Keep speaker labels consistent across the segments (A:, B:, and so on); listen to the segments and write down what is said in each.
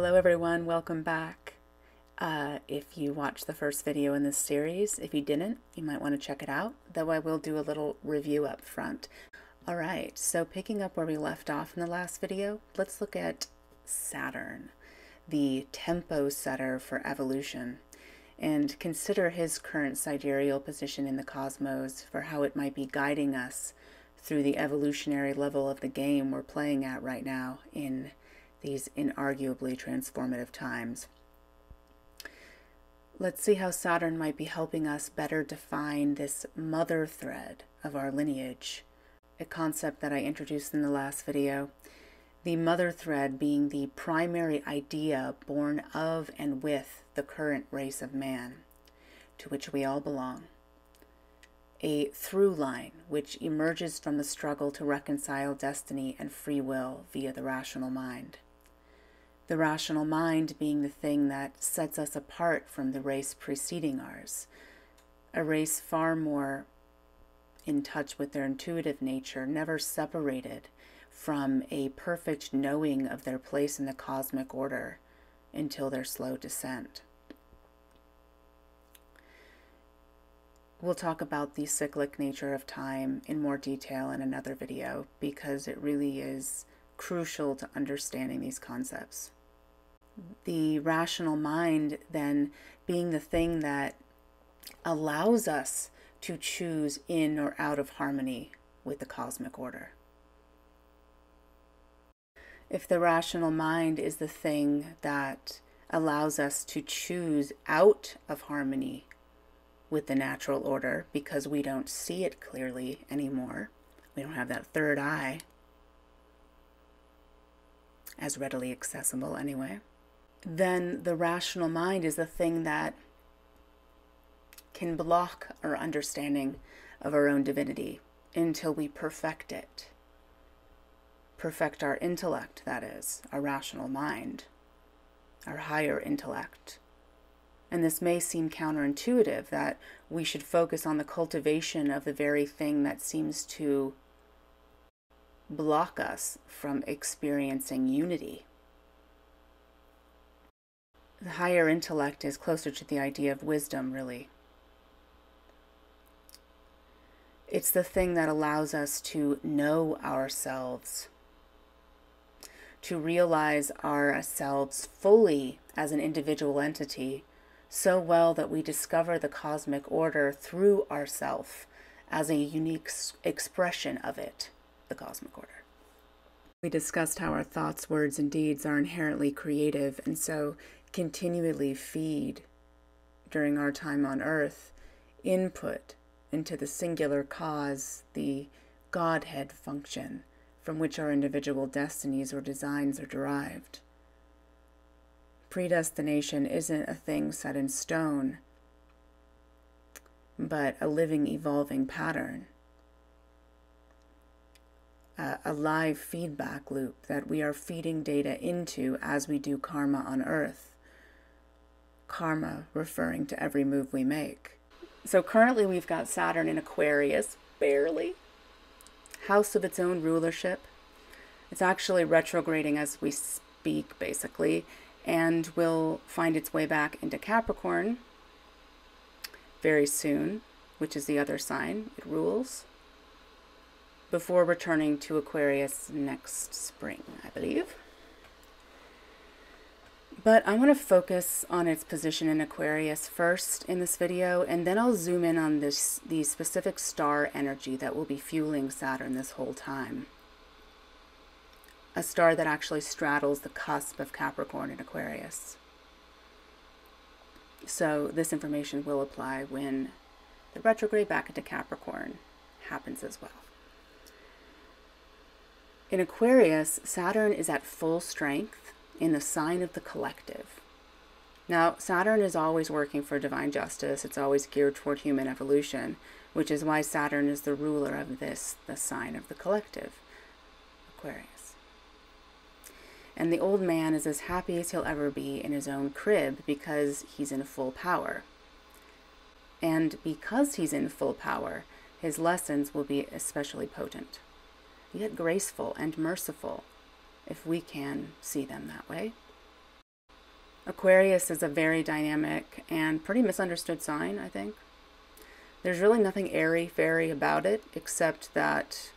A: Hello everyone, welcome back. Uh, if you watched the first video in this series, if you didn't, you might want to check it out, though I will do a little review up front. Alright, so picking up where we left off in the last video, let's look at Saturn, the tempo setter for evolution, and consider his current sidereal position in the cosmos for how it might be guiding us through the evolutionary level of the game we're playing at right now in these inarguably transformative times. Let's see how Saturn might be helping us better define this mother thread of our lineage, a concept that I introduced in the last video. The mother thread being the primary idea born of and with the current race of man, to which we all belong. A through line which emerges from the struggle to reconcile destiny and free will via the rational mind the rational mind being the thing that sets us apart from the race preceding ours, a race far more in touch with their intuitive nature, never separated from a perfect knowing of their place in the cosmic order until their slow descent. We'll talk about the cyclic nature of time in more detail in another video because it really is crucial to understanding these concepts the rational mind then being the thing that allows us to choose in or out of harmony with the cosmic order. If the rational mind is the thing that allows us to choose out of harmony with the natural order because we don't see it clearly anymore, we don't have that third eye as readily accessible anyway then the rational mind is the thing that can block our understanding of our own divinity until we perfect it. Perfect our intellect, that is, our rational mind, our higher intellect. And this may seem counterintuitive that we should focus on the cultivation of the very thing that seems to block us from experiencing unity the higher intellect is closer to the idea of wisdom, really. It's the thing that allows us to know ourselves, to realize ourselves fully as an individual entity, so well that we discover the cosmic order through ourself as a unique expression of it, the cosmic order. We discussed how our thoughts, words, and deeds are inherently creative, and so continually feed during our time on earth input into the singular cause, the Godhead function from which our individual destinies or designs are derived. Predestination isn't a thing set in stone, but a living, evolving pattern. a live feedback loop that we are feeding data into as we do karma on earth karma referring to every move we make. So currently we've got Saturn in Aquarius, barely. House of its own rulership. It's actually retrograding as we speak, basically, and will find its way back into Capricorn very soon, which is the other sign it rules, before returning to Aquarius next spring, I believe. But I want to focus on its position in Aquarius first in this video, and then I'll zoom in on this the specific star energy that will be fueling Saturn this whole time. A star that actually straddles the cusp of Capricorn and Aquarius. So this information will apply when the retrograde back into Capricorn happens as well. In Aquarius, Saturn is at full strength in the sign of the collective. Now, Saturn is always working for divine justice. It's always geared toward human evolution, which is why Saturn is the ruler of this, the sign of the collective, Aquarius. And the old man is as happy as he'll ever be in his own crib because he's in full power. And because he's in full power, his lessons will be especially potent, yet graceful and merciful if we can see them that way. Aquarius is a very dynamic and pretty misunderstood sign, I think. There's really nothing airy fairy about it except that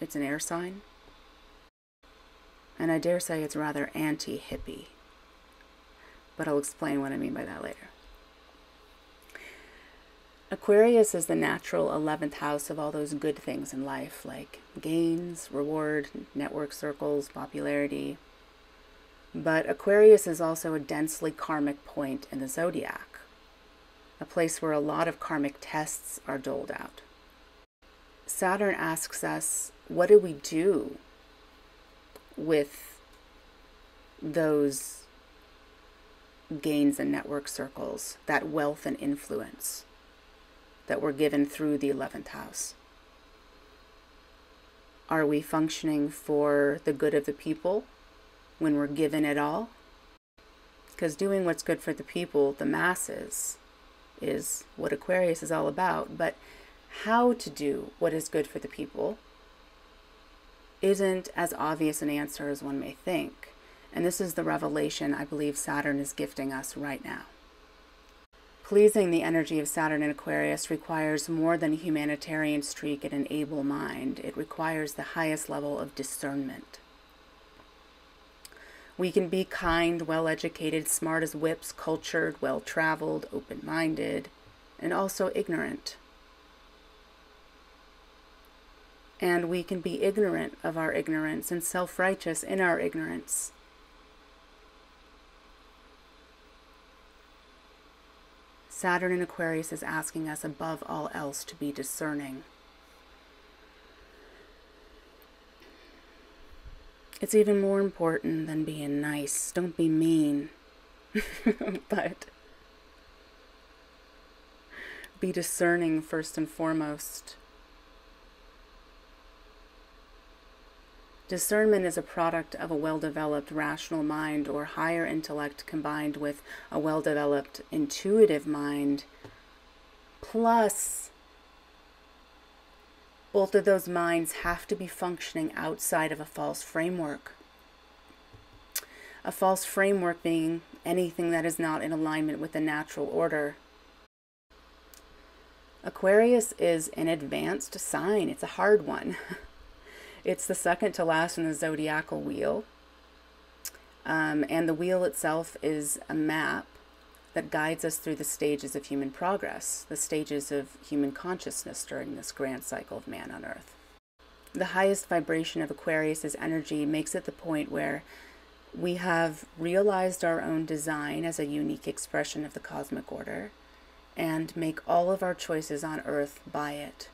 A: it's an air sign. And I dare say it's rather anti hippie. But I'll explain what I mean by that later. Aquarius is the natural 11th house of all those good things in life, like gains, reward, network circles, popularity. But Aquarius is also a densely karmic point in the zodiac a place where a lot of karmic tests are doled out. Saturn asks us, what do we do with those gains and network circles, that wealth and influence that were given through the 11th house? Are we functioning for the good of the people when we're given it all? Because doing what's good for the people, the masses, is what Aquarius is all about, but how to do what is good for the people isn't as obvious an answer as one may think. And this is the revelation I believe Saturn is gifting us right now. Pleasing the energy of Saturn in Aquarius requires more than a humanitarian streak and an able mind. It requires the highest level of discernment. We can be kind, well educated, smart as whips, cultured, well traveled, open minded, and also ignorant. And we can be ignorant of our ignorance and self righteous in our ignorance. Saturn in Aquarius is asking us above all else to be discerning. It's even more important than being nice. Don't be mean. but be discerning first and foremost. Discernment is a product of a well developed rational mind or higher intellect combined with a well developed intuitive mind, plus both of those minds have to be functioning outside of a false framework. A false framework being anything that is not in alignment with the natural order. Aquarius is an advanced sign, it's a hard one. it's the second to last in the zodiacal wheel. Um, and the wheel itself is a map that guides us through the stages of human progress, the stages of human consciousness during this grand cycle of man on Earth. The highest vibration of Aquarius's energy makes it the point where we have realized our own design as a unique expression of the cosmic order and make all of our choices on Earth by it.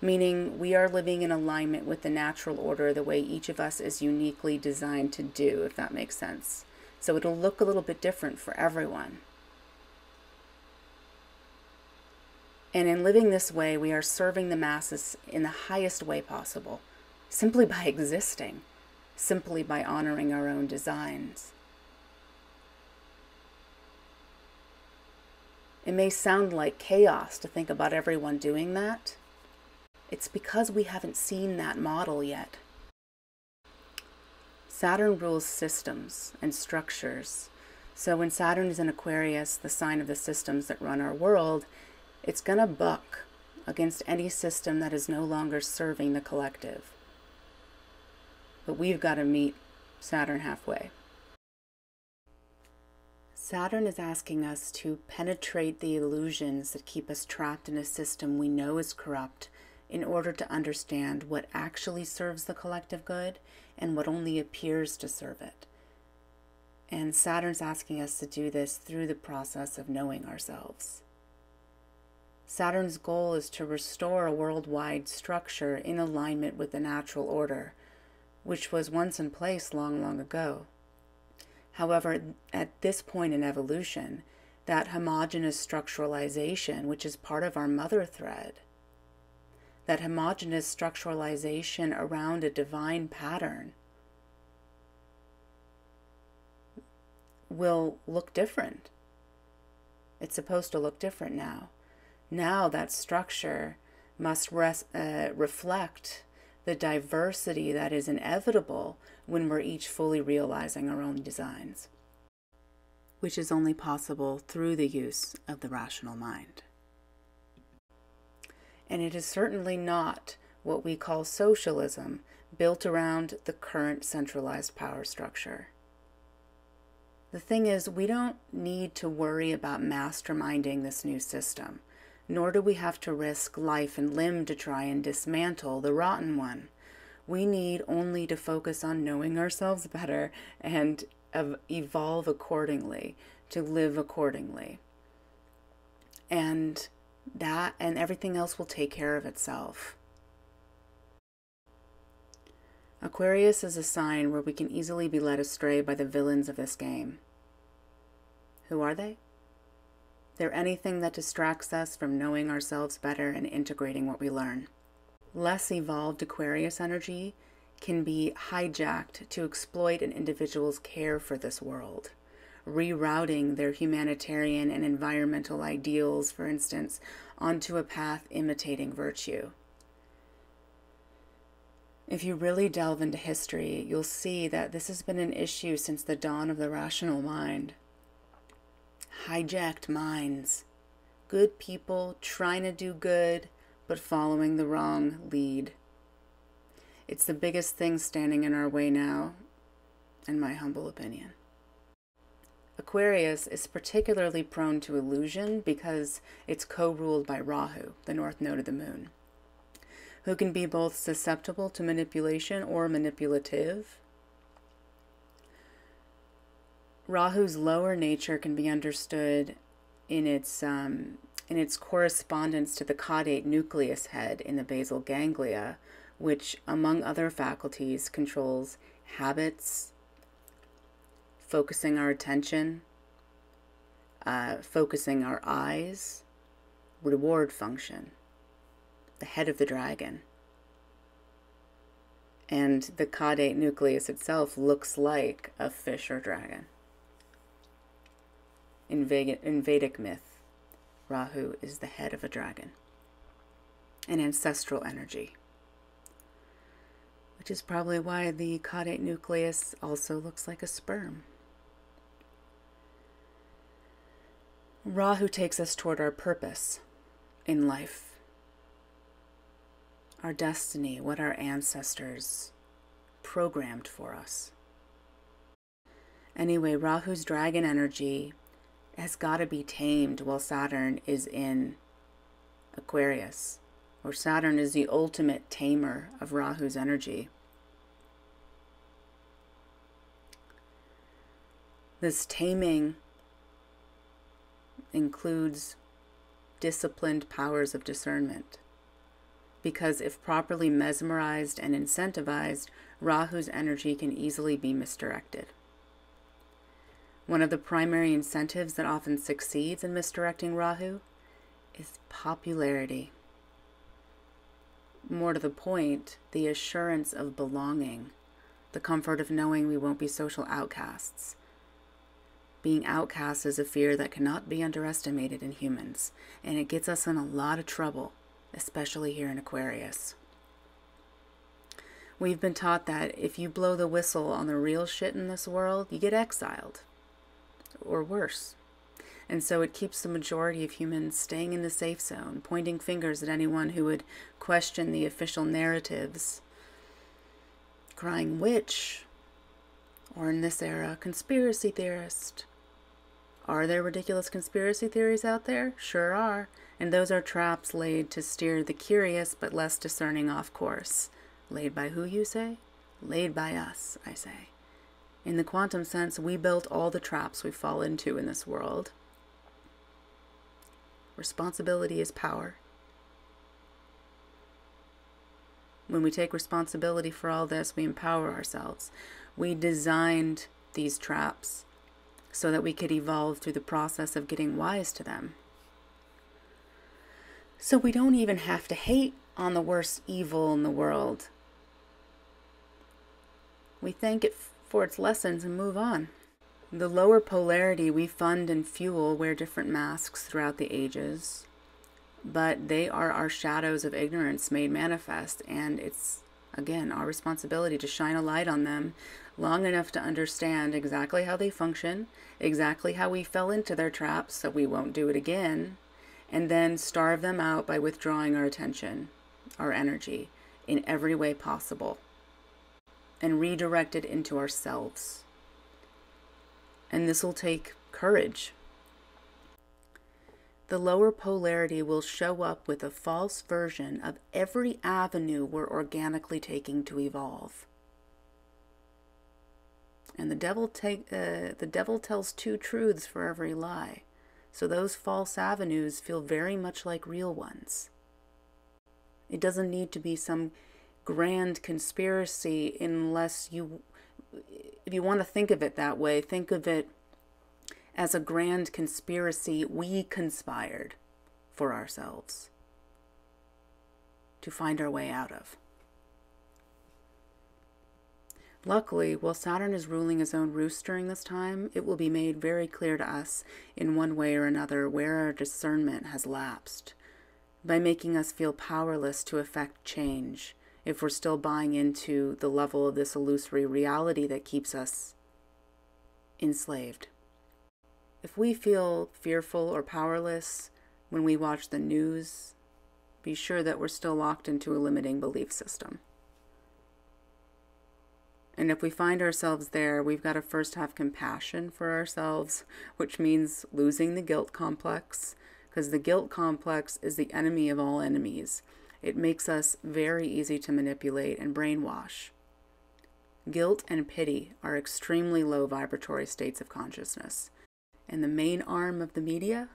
A: Meaning, we are living in alignment with the natural order the way each of us is uniquely designed to do, if that makes sense. So it'll look a little bit different for everyone. And in living this way, we are serving the masses in the highest way possible, simply by existing, simply by honoring our own designs. It may sound like chaos to think about everyone doing that. It's because we haven't seen that model yet. Saturn rules systems and structures. So when Saturn is in Aquarius, the sign of the systems that run our world, it's going to buck against any system that is no longer serving the collective. But we've got to meet Saturn halfway. Saturn is asking us to penetrate the illusions that keep us trapped in a system we know is corrupt in order to understand what actually serves the collective good and what only appears to serve it. And Saturn's asking us to do this through the process of knowing ourselves. Saturn's goal is to restore a worldwide structure in alignment with the natural order, which was once in place long, long ago. However, at this point in evolution, that homogeneous structuralization, which is part of our mother thread, that homogeneous structuralization around a divine pattern will look different. It's supposed to look different now. Now that structure must res- uh, reflect the diversity that is inevitable when we're each fully realizing our own designs, which is only possible through the use of the rational mind. And it is certainly not what we call socialism built around the current centralized power structure. The thing is, we don't need to worry about masterminding this new system, nor do we have to risk life and limb to try and dismantle the rotten one. We need only to focus on knowing ourselves better and evolve accordingly, to live accordingly. And that and everything else will take care of itself. Aquarius is a sign where we can easily be led astray by the villains of this game. Who are they? They're anything that distracts us from knowing ourselves better and integrating what we learn. Less evolved Aquarius energy can be hijacked to exploit an individual's care for this world, rerouting their humanitarian and environmental ideals, for instance, onto a path imitating virtue. If you really delve into history, you'll see that this has been an issue since the dawn of the rational mind. Hijacked minds. Good people trying to do good, but following the wrong lead. It's the biggest thing standing in our way now, in my humble opinion. Aquarius is particularly prone to illusion because it's co ruled by Rahu, the north node of the moon who can be both susceptible to manipulation or manipulative. Rahu's lower nature can be understood in its um, in its correspondence to the caudate nucleus head in the basal ganglia, which, among other faculties, controls habits, focusing our attention, uh, focusing our eyes, reward function the head of the dragon. And the caudate nucleus itself looks like a fish or dragon. In, in Vedic myth, Rahu is the head of a dragon, an ancestral energy, which is probably why the caudate nucleus also looks like a sperm. Rahu takes us toward our purpose in life our destiny, what our ancestors programmed for us. Anyway, Rahu's dragon energy has got to be tamed while Saturn is in Aquarius, or Saturn is the ultimate tamer of Rahu's energy. This taming includes disciplined powers of discernment because if properly mesmerized and incentivized, Rahu's energy can easily be misdirected. One of the primary incentives that often succeeds in misdirecting Rahu is popularity. More to the point, the assurance of belonging, the comfort of knowing we won't be social outcasts. Being outcast is a fear that cannot be underestimated in humans, and it gets us in a lot of trouble especially here in Aquarius. We've been taught that if you blow the whistle on the real shit in this world, you get exiled, or worse. And so it keeps the majority of humans staying in the safe zone, pointing fingers at anyone who would question the official narratives, crying witch, or in this era, conspiracy theorist. Are there ridiculous conspiracy theories out there? Sure are and those are traps laid to steer the curious but less discerning off course. Laid by who, you say? Laid by us, I say. In the quantum sense, we built all the traps we fall into in this world. Responsibility is power. When we take responsibility for all this, we empower ourselves. We designed these traps so that we could evolve through the process of getting wise to them. So we don't even have to hate on the worst evil in the world. We thank it for its lessons and move on. The lower polarity we fund and fuel wear different masks throughout the ages, but they are our shadows of ignorance made manifest, and it's again, our responsibility to shine a light on them long enough to understand exactly how they function, exactly how we fell into their traps so we won't do it again, and then starve them out by withdrawing our attention, our energy, in every way possible, and redirect it into ourselves. And this will take courage. The lower polarity will show up with a false version of every avenue we're organically taking to evolve. And the devil take uh, the devil tells two truths for every lie. So those false avenues feel very much like real ones. It doesn't need to be some grand conspiracy unless you if you want to think of it that way, think of it as a grand conspiracy we conspired for ourselves to find our way out of. Luckily, while Saturn is ruling his own roost during this time, it will be made very clear to us in one way or another where our discernment has lapsed, by making us feel powerless to effect change if we're still buying into the level of this illusory reality that keeps us enslaved. If we feel fearful or powerless when we watch the news, be sure that we're still locked into a limiting belief system. And if we find ourselves there, we've got to first have compassion for ourselves, which means losing the guilt complex, because the guilt complex is the enemy of all enemies. It makes us very easy to manipulate and brainwash. Guilt and pity are extremely low vibratory states of consciousness and the main arm of the media,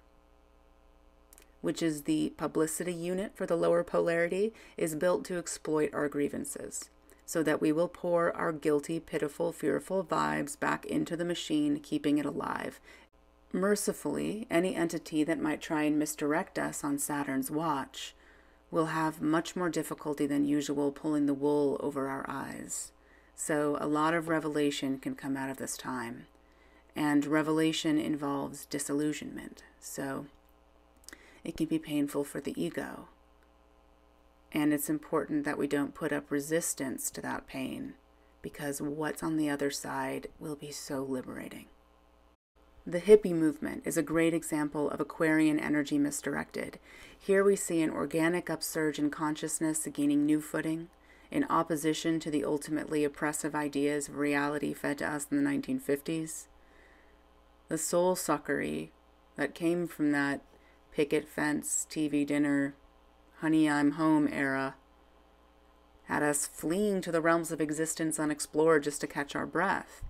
A: which is the publicity unit for the lower polarity, is built to exploit our grievances so that we will pour our guilty, pitiful, fearful vibes back into the machine, keeping it alive. Mercifully, any entity that might try and misdirect us on Saturn's watch will have much more difficulty than usual pulling the wool over our eyes. So, a lot of revelation can come out of this time and revelation involves disillusionment. So it can be painful for the ego. And it's important that we don't put up resistance to that pain because what's on the other side will be so liberating. The hippie movement is a great example of Aquarian energy misdirected. Here we see an organic upsurge in consciousness gaining new footing, in opposition to the ultimately oppressive ideas of reality fed to us in the 1950s the soul suckery that came from that picket fence, TV dinner, honey, I'm home era had us fleeing to the realms of existence unexplored just to catch our breath.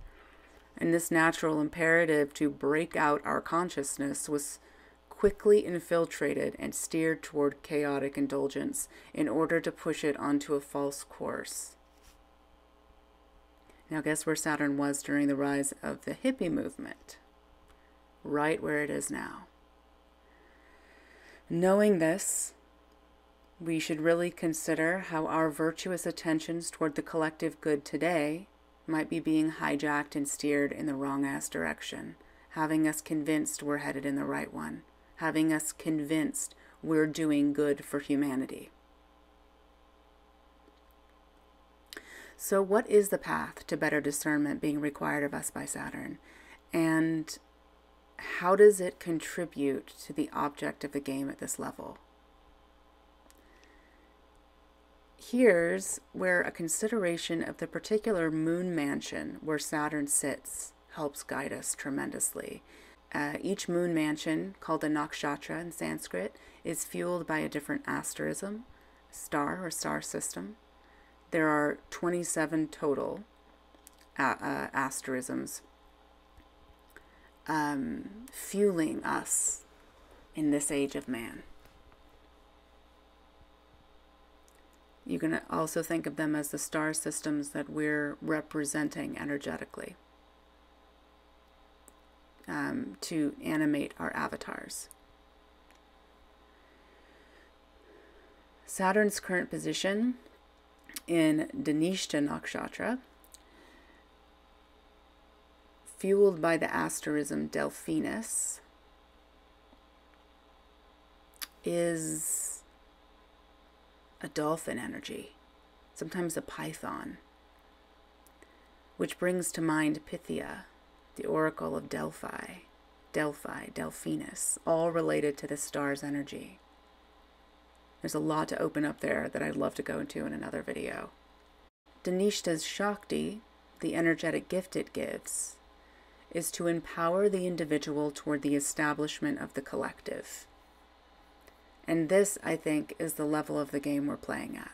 A: And this natural imperative to break out our consciousness was quickly infiltrated and steered toward chaotic indulgence in order to push it onto a false course. Now, guess where Saturn was during the rise of the hippie movement? right where it is now. Knowing this, we should really consider how our virtuous attentions toward the collective good today might be being hijacked and steered in the wrong ass direction, having us convinced we're headed in the right one, having us convinced we're doing good for humanity. So, what is the path to better discernment being required of us by Saturn? And how does it contribute to the object of the game at this level? Here's where a consideration of the particular moon mansion where Saturn sits helps guide us tremendously. Uh, each moon mansion, called a nakshatra in Sanskrit, is fueled by a different asterism, star or star system. There are 27 total uh, uh, asterisms um, fueling us in this age of man. You can also think of them as the star systems that we're representing energetically um, to animate our avatars. Saturn's current position in Dhanishta Nakshatra fueled by the asterism Delphinus, is a dolphin energy. sometimes a python, which brings to mind Pythia, the oracle of Delphi, Delphi, Delphinus, all related to the star's energy. There's a lot to open up there that I'd love to go into in another video. Dhanishta's Shakti, the energetic gift it gives, is to empower the individual toward the establishment of the collective. And this, I think, is the level of the game we're playing at.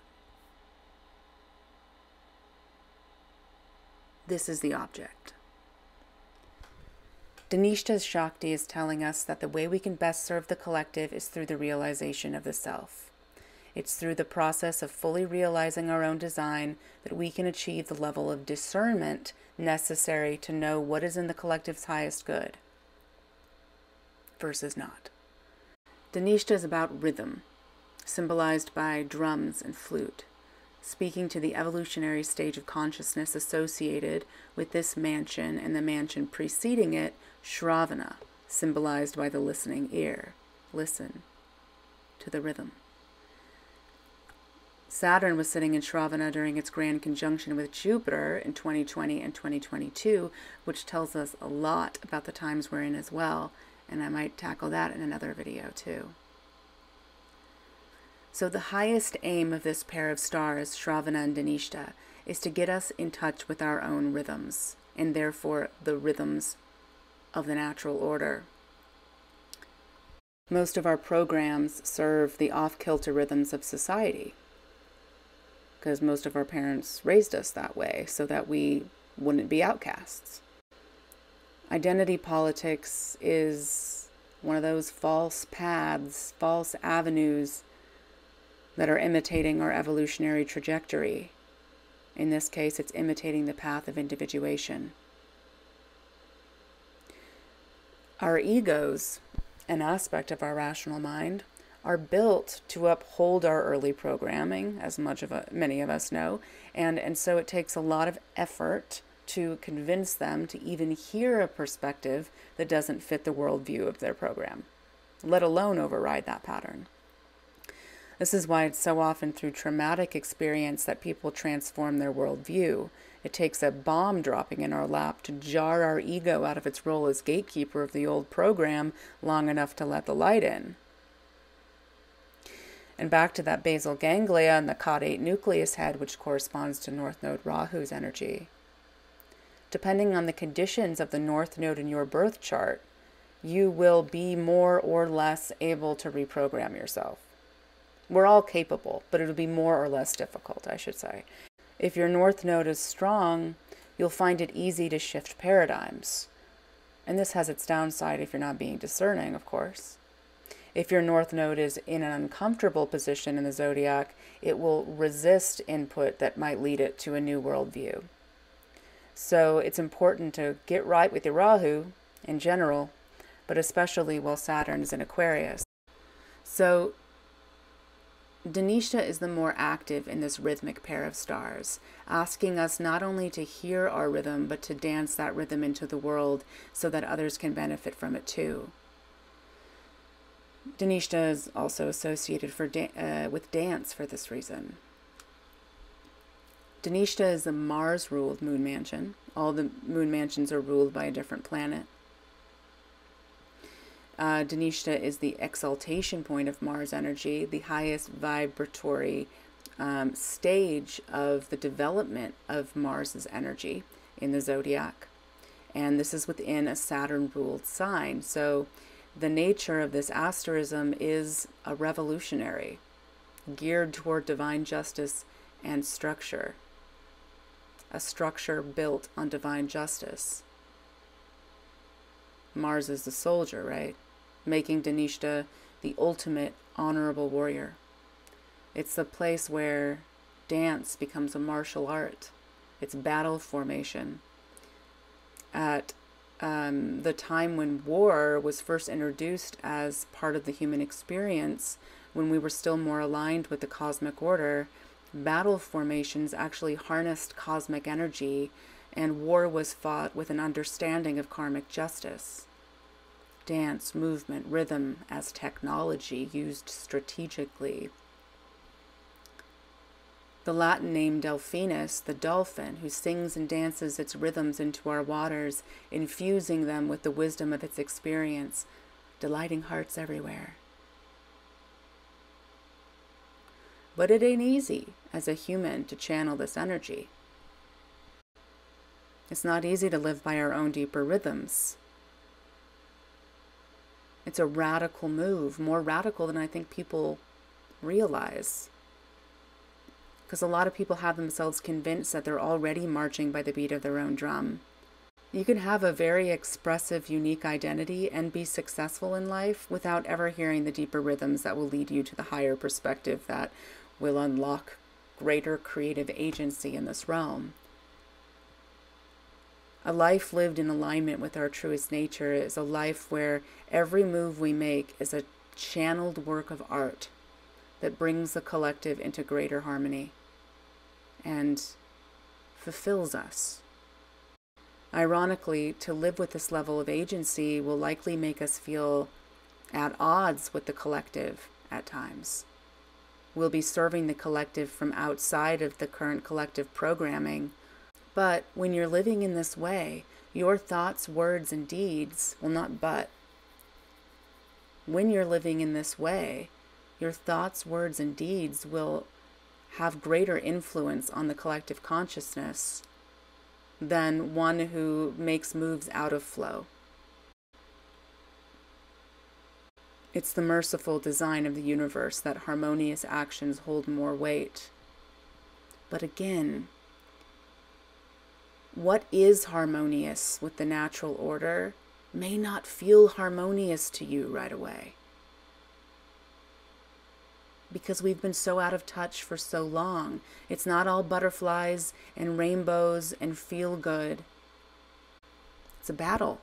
A: This is the object. Dhanishta's Shakti is telling us that the way we can best serve the collective is through the realization of the self. It's through the process of fully realizing our own design that we can achieve the level of discernment necessary to know what is in the collective's highest good versus not. Dhanishta is about rhythm, symbolized by drums and flute speaking to the evolutionary stage of consciousness associated with this mansion and the mansion preceding it, Shravana, symbolized by the listening ear. Listen to the rhythm. Saturn was sitting in Shravana during its grand conjunction with Jupiter in 2020 and 2022, which tells us a lot about the times we're in as well, and I might tackle that in another video too. So, the highest aim of this pair of stars, Shravana and Dhanishta, is to get us in touch with our own rhythms, and therefore the rhythms of the natural order. Most of our programs serve the off kilter rhythms of society because most of our parents raised us that way so that we wouldn't be outcasts. Identity politics is one of those false paths, false avenues that are imitating our evolutionary trajectory. In this case, it's imitating the path of individuation. Our egos, an aspect of our rational mind, are built to uphold our early programming, as much of a, many of us know, and, and so it takes a lot of effort to convince them to even hear a perspective that doesn't fit the worldview of their program, let alone override that pattern. This is why it's so often through traumatic experience that people transform their worldview. It takes a bomb dropping in our lap to jar our ego out of its role as gatekeeper of the old program long enough to let the light in. And back to that basal ganglia and the caudate nucleus head, which corresponds to North Node Rahu's energy. Depending on the conditions of the North Node in your birth chart, you will be more or less able to reprogram yourself. We're all capable, but it'll be more or less difficult, I should say. If your north node is strong, you'll find it easy to shift paradigms. And this has its downside if you're not being discerning, of course. If your north node is in an uncomfortable position in the zodiac, it will resist input that might lead it to a new worldview. So it's important to get right with your Rahu in general, but especially while Saturn is in Aquarius. So Dhanishta is the more active in this rhythmic pair of stars, asking us not only to hear our rhythm, but to dance that rhythm into the world so that others can benefit from it too. Dhanishta is also associated for da- uh, with dance for this reason. Dhanishta is a Mars ruled moon mansion. All the moon mansions are ruled by a different planet. Uh, is the exaltation point of Mars energy, the highest vibratory um, stage of the development of Mars's energy in the zodiac. And this is within a Saturn ruled sign. So the nature of this asterism is a revolutionary, geared toward divine justice and structure. A structure built on divine justice. Mars is the soldier, right? making Dhanishta the ultimate honorable warrior. It's the place where dance becomes a martial art. It's battle formation. At um, the time when war was first introduced as part of the human experience, when we were still more aligned with the cosmic order, battle formations actually harnessed cosmic energy, and war was fought with an understanding of karmic justice dance, movement, rhythm as technology used strategically. The Latin name Delphinus, the dolphin, who sings and dances its rhythms into our waters, infusing them with the wisdom of its experience, delighting hearts everywhere. But it ain't easy as a human to channel this energy. It's not easy to live by our own deeper rhythms. It's a radical move, more radical than I think people realize. Because a lot of people have themselves convinced that they're already marching by the beat of their own drum. You can have a very expressive, unique identity and be successful in life without ever hearing the deeper rhythms that will lead you to the higher perspective that will unlock greater creative agency in this realm. A life lived in alignment with our truest nature is a life where every move we make is a channeled work of art that brings the collective into greater harmony and fulfills us. Ironically, to live with this level of agency will likely make us feel at odds with the collective at times. We'll be serving the collective from outside of the current collective programming but when you're living in this way, your thoughts, words, and deeds will not but. When you're living in this way, your thoughts, words, and deeds will have greater influence on the collective consciousness than one who makes moves out of flow. It's the merciful design of the universe that harmonious actions hold more weight. But again, what is harmonious with the natural order may not feel harmonious to you right away. Because we've been so out of touch for so long. It's not all butterflies and rainbows and feel good. It's a battle.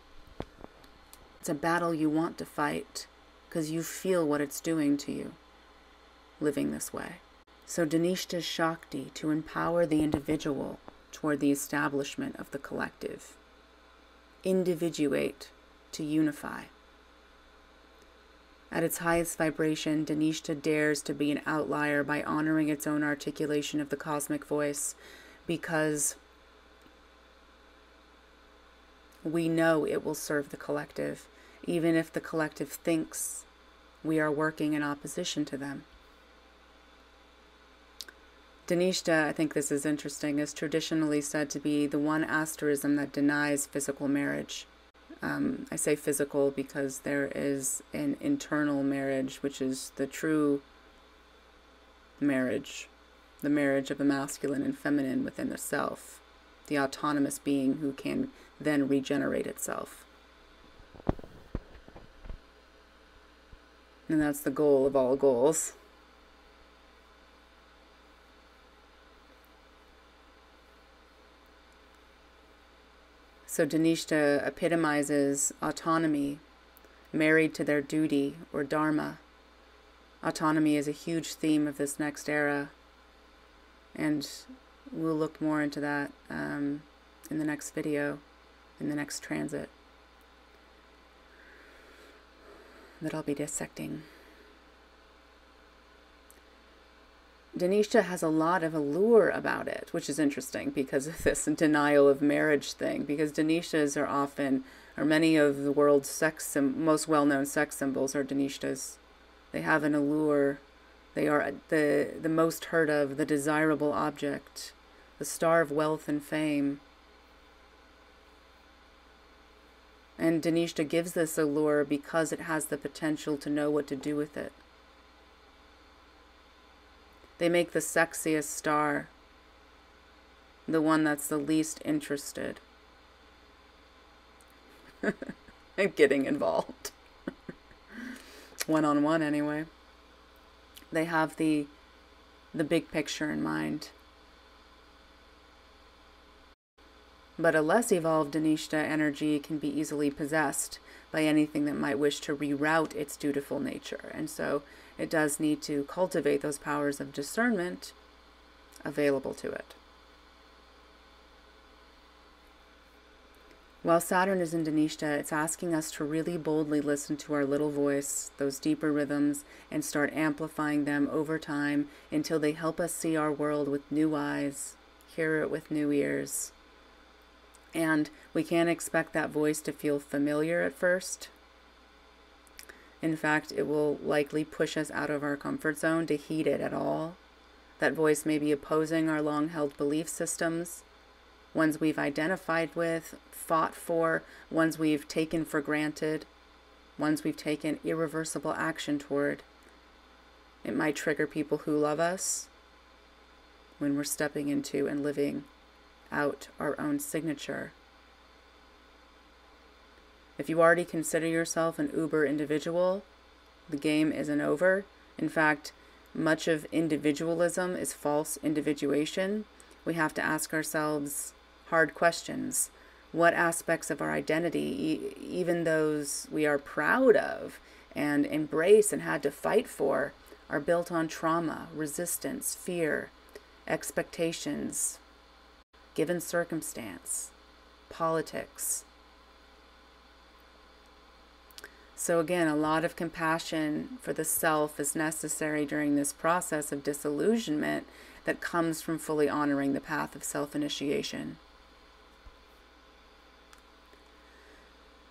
A: It's a battle you want to fight because you feel what it's doing to you living this way. So, Dhanishta Shakti to empower the individual toward the establishment of the collective. Individuate to unify. At its highest vibration, Dhanishta dares to be an outlier by honoring its own articulation of the cosmic voice because we know it will serve the collective, even if the collective thinks we are working in opposition to them. Dhanishta, I think this is interesting, is traditionally said to be the one asterism that denies physical marriage. Um, I say physical because there is an internal marriage, which is the true marriage, the marriage of the masculine and feminine within the self, the autonomous being who can then regenerate itself. And that's the goal of all goals. So Dhanishta epitomizes autonomy, married to their duty or dharma. Autonomy is a huge theme of this next era, and we'll look more into that um, in the next video, in the next transit that I'll be dissecting. Dhanishta has a lot of allure about it, which is interesting because of this denial of marriage thing. Because Dhanishtas are often, or many of the world's sex, most well-known sex symbols are Dhanishtas. They have an allure. They are the the most heard of, the desirable object, the star of wealth and fame. And Dhanishta gives this allure because it has the potential to know what to do with it. They make the sexiest star the one that's the least interested. I'm getting involved. one on one anyway. They have the the big picture in mind. But a less evolved Dhanishta energy can be easily possessed by anything that might wish to reroute its dutiful nature. And so it does need to cultivate those powers of discernment available to it. While Saturn is in Dhanishta, it's asking us to really boldly listen to our little voice, those deeper rhythms, and start amplifying them over time until they help us see our world with new eyes, hear it with new ears. And we can't expect that voice to feel familiar at first. In fact, it will likely push us out of our comfort zone to heed it at all. That voice may be opposing our long held belief systems, ones we've identified with, fought for, ones we've taken for granted, ones we've taken irreversible action toward. It might trigger people who love us when we're stepping into and living out our own signature. If you already consider yourself an uber individual, the game isn't over. In fact, much of individualism is false individuation. We have to ask ourselves hard questions what aspects of our identity, even those we are proud of and embrace and had to fight for, are built on trauma, resistance, fear, expectations, given circumstance, politics. So, again, a lot of compassion for the self is necessary during this process of disillusionment that comes from fully honoring the path of self initiation.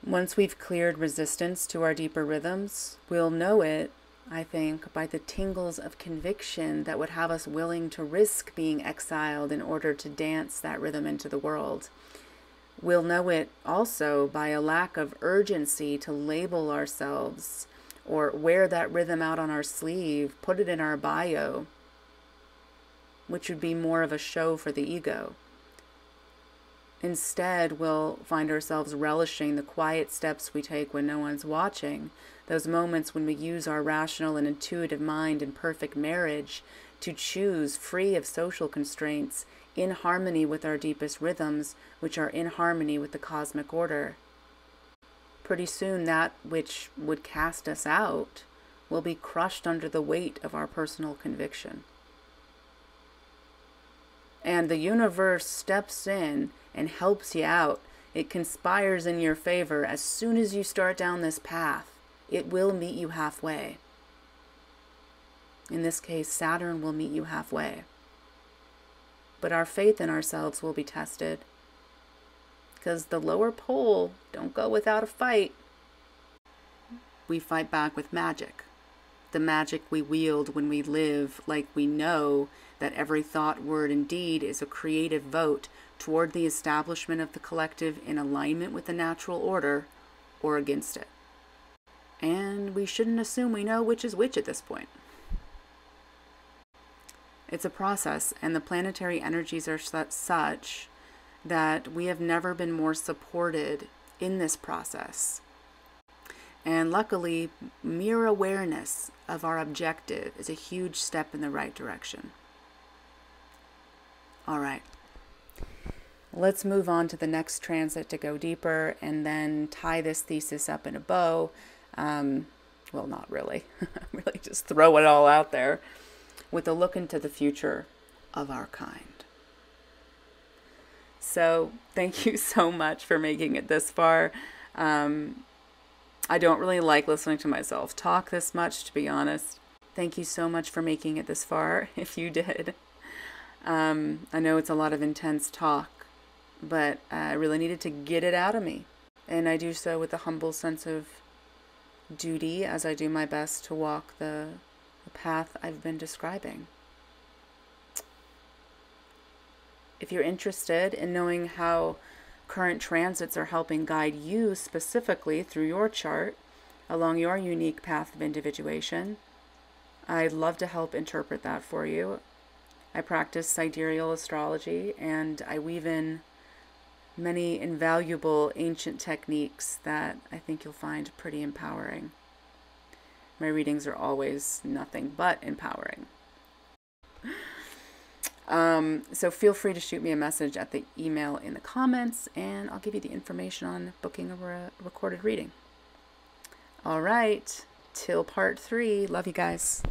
A: Once we've cleared resistance to our deeper rhythms, we'll know it, I think, by the tingles of conviction that would have us willing to risk being exiled in order to dance that rhythm into the world. We'll know it also by a lack of urgency to label ourselves or wear that rhythm out on our sleeve, put it in our bio, which would be more of a show for the ego. Instead, we'll find ourselves relishing the quiet steps we take when no one's watching, those moments when we use our rational and intuitive mind in perfect marriage to choose free of social constraints, in harmony with our deepest rhythms, which are in harmony with the cosmic order. Pretty soon, that which would cast us out will be crushed under the weight of our personal conviction. And the universe steps in and helps you out. It conspires in your favor as soon as you start down this path. It will meet you halfway. In this case, Saturn will meet you halfway. But our faith in ourselves will be tested. Because the lower pole don't go without a fight. We fight back with magic. The magic we wield when we live like we know that every thought, word, and deed is a creative vote toward the establishment of the collective in alignment with the natural order or against it. And we shouldn't assume we know which is which at this point. It's a process, and the planetary energies are such that we have never been more supported in this process. And luckily, mere awareness of our objective is a huge step in the right direction. All right. Let's move on to the next transit to go deeper and then tie this thesis up in a bow. Um, well, not really. really just throw it all out there with a look into the future of our kind. So, thank you so much for making it this far. Um, I don't really like listening to myself talk this much, to be honest. Thank you so much for making it this far, if you did. Um, I know it's a lot of intense talk, but I really needed to get it out of me. And I do so with a humble sense of duty as I do my best to walk the, the path I've been describing. If you're interested in knowing how current transits are helping guide you specifically through your chart along your unique path of individuation, I'd love to help interpret that for you. I practice sidereal astrology and I weave in many invaluable ancient techniques that I think you'll find pretty empowering. My readings are always nothing but empowering. Um, so feel free to shoot me a message at the email in the comments, and I'll give you the information on booking a re recorded reading. All right, till part three. Love you guys.